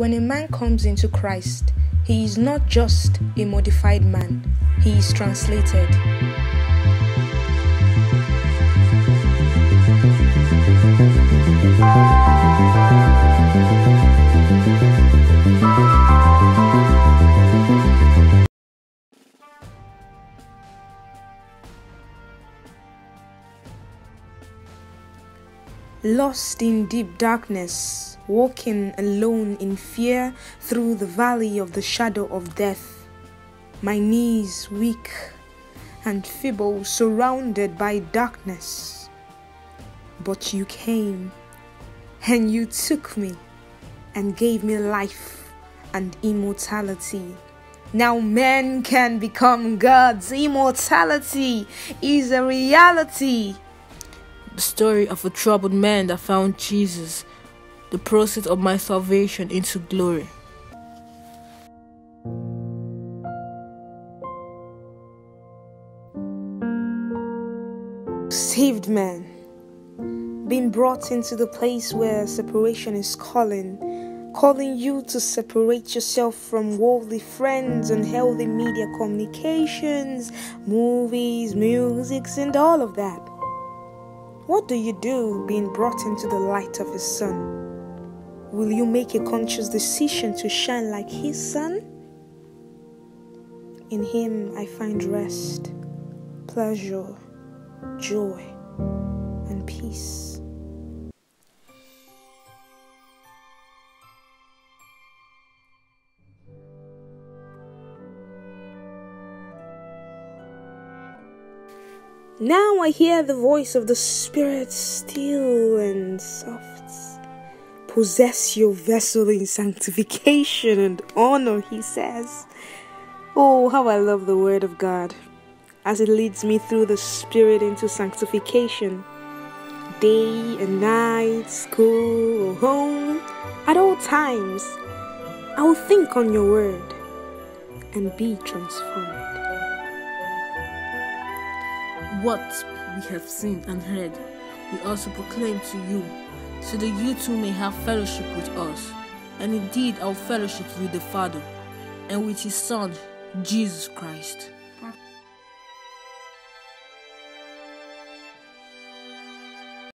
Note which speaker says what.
Speaker 1: When a man comes into Christ, he is not just a modified man, he is translated. Lost in deep darkness, walking alone in fear through the valley of the shadow of death, my knees weak and feeble, surrounded by darkness. But you came and you took me and gave me life and immortality. Now men can become gods. Immortality is a reality
Speaker 2: the story of a troubled man that found Jesus, the process of my salvation into glory.
Speaker 1: Saved man, being brought into the place where separation is calling, calling you to separate yourself from worldly friends and healthy media communications, movies, musics, and all of that. What do you do being brought into the light of His Son? Will you make a conscious decision to shine like His Son? In Him I find rest, pleasure, joy, and peace. Now I hear the voice of the Spirit still and soft. Possess your vessel in sanctification and honor, he says. Oh, how I love the Word of God as it leads me through the Spirit into sanctification. Day and night, school or home, at all times, I will think on your Word and be transformed.
Speaker 2: What we have seen and heard, we also proclaim to you, so that you too may have fellowship with us, and indeed our fellowship with the Father, and with His Son, Jesus Christ.